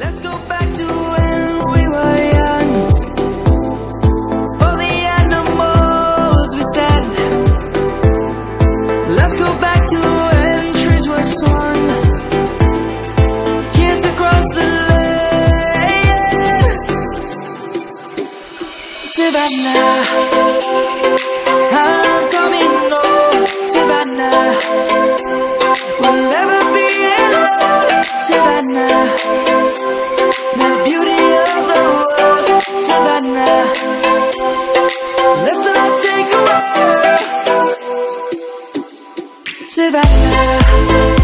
Let's go back to when we were young. For the animals we stand. Let's go back to when trees were swung. Kids across the lane. Savannah. Survive.